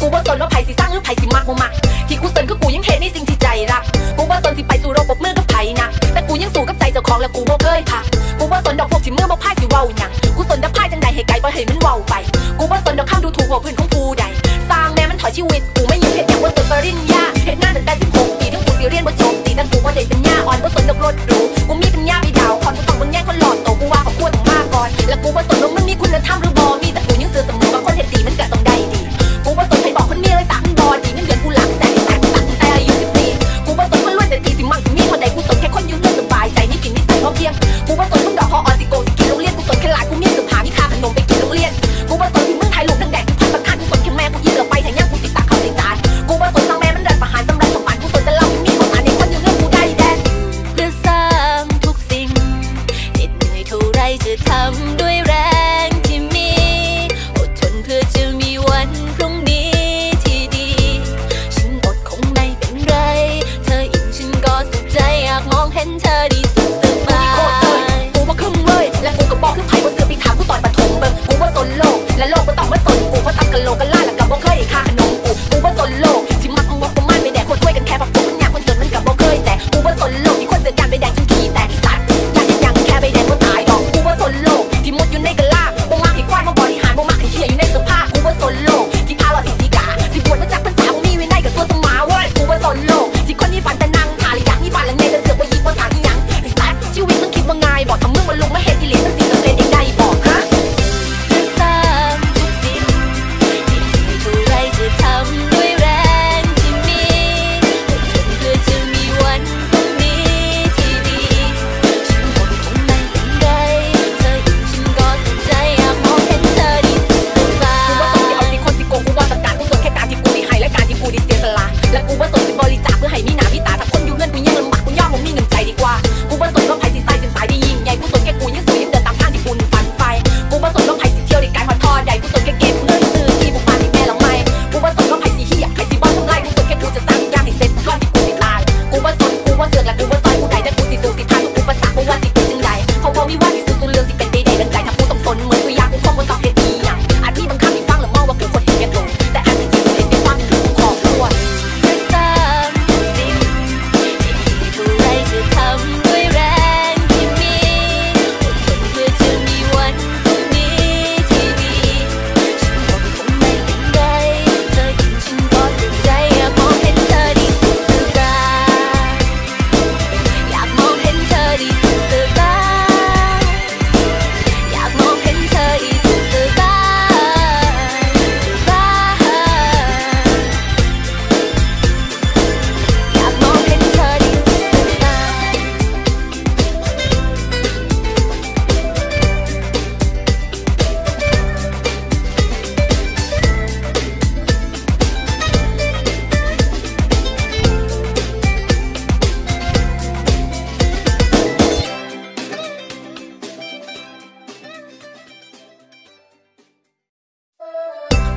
กูว่าสนว่าไผ่สิสร้างหรือไผ่สิมักบ่มักที่กูสนก็กูยังเห็นในสิ่งที่ใจรักกูว่าสนสิไปสู่โรคปบมือกับไผ่นะแต่กูยังสู่กับใจเจ้าของและกูบ่เคยพักกูว่าสนดอกพวกที่เมื่อบ่พ่ายสิเว้าหยังกูสนดับพ่ายจังใดให้ไกลบ่เห้มันเว้าไป กูว่าสนดอกข้ามดูถูกหัวพื้นของกูใดสร้างแม่มันถอยชีวิตกูไม่ยืมเห็นอย่างว่าสนปริญญาเห็นหน้าตั้งแต่16ปีทั้งกูสิเรียนบ่จบ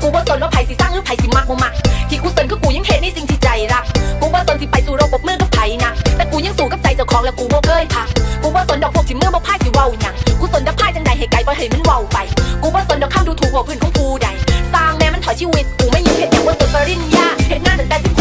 กูว่าสนว่าไผ่สิสร้างหรือไผ่สิมักบ่มักที่กูสนก็กูยังเห็นในสิ่งที่ใจรักกูว่าสนสิไปสู่โรคปบมือกับไผ่นะแต่กูยังสู้กับใจเจ้าของและกูบ่เคยพักกูว่าสนดอกพวกที่มื่อบ่พ่ายสิเว้าหยังกูสนดับพ่ายจังใดเหตุไกลบ่เห้มันเว้าไป กูว่าสนดอกข้ามดูถูกหัวพื้นของกูใดสร้างแม่มันถอยชีวิตกูไม่ยิ้มเห็นอย่างว่าสนปริญญาเห็นหน้าตั้งแต่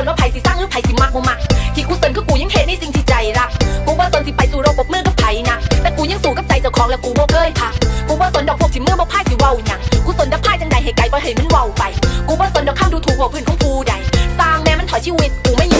นว่าไผ่สิสร้างหรือไผ่สิมากบ่มักที่กูสนคือกูยังเห็นในสิ่งที่ใจรักกูว่าสนสิไปสู่โรคปบมือกับไผ่นะแต่กูยังสู้กับใจเจ้าของและกูบ่เคยพักกูว่าสนดอกพวกที่เมื่อบ่พ่สิเว้าหยังกูสนดอกไพ่จังใดให้ไกลบ่เห้มันเว้าไป กูว่าสนดอกข้างดูถูกหัวพื้นของผู้ใดสร้างแม่มันถอยชีวิตกูไม่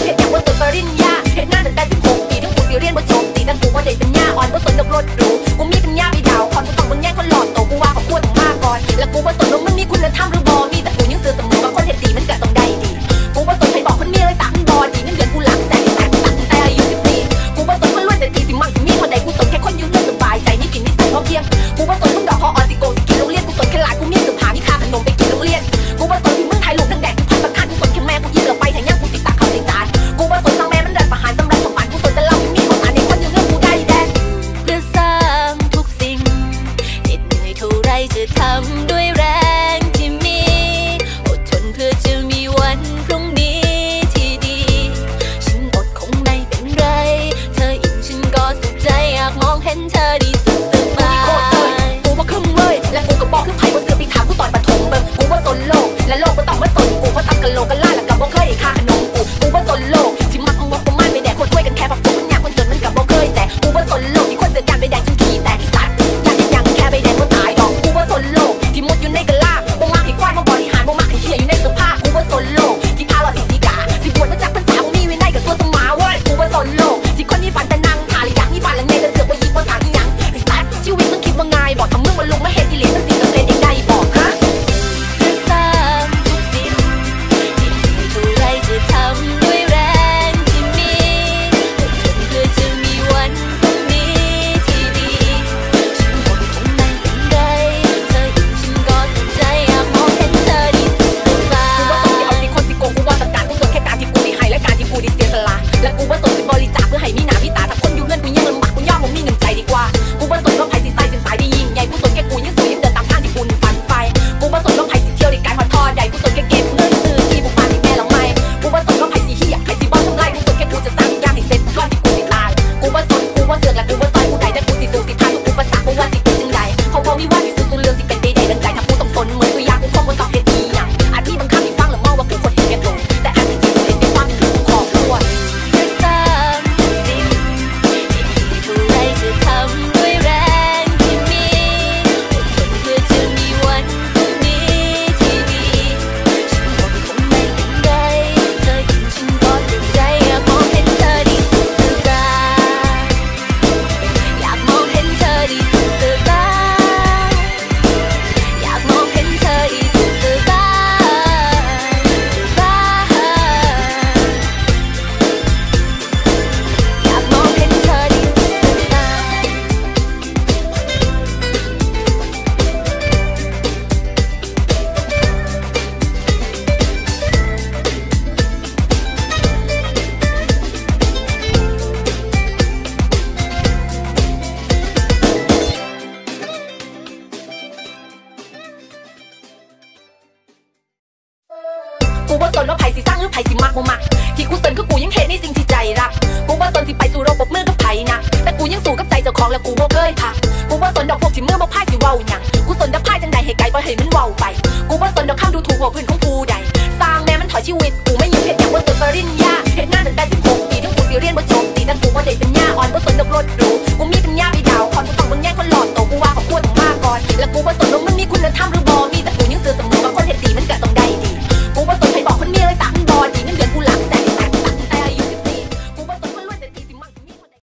กูว่าสนว่าไผ่สิสร้างหรือไผ่สิมักบ่มักที่กูสนก็กูยังเห็นในสิ่งที่ใจรัก กูว่าสนสิไปสู่โรคปบมือกับไผ่นะแต่กูยังสู่กับใจเจ้าของแล้วกูบ่เคยพักกูว่าสนดอกพวกที่เมื่อมาพ่ายสิเว้าหยังกูสนดับพ่ายจังใดให้ไกลบ่เห็นมันเว้าไป กูว่าสนดอกข้างดูถูกหัวพื้นของกูใดสร้างแม่มันถอยชีวิตกูไม่ยิ้มเห็นอย่างว่าสนปริญญาเห็นหน้าตั้งแต่สิบหกปีทั้งกูสิเรียนบ่จบตีทั้กูบ่เด้เป็นหญ้าอ่อนบ่สนดอกรถหรูกูมีเป็นหญ้าไปดาวคอนกูต้องมึงแย่งคนหลอดโตกูว่าขอพูดออกมาก่อนแล้วกูว่าสนว่ามันมีคุณธรรมหรือ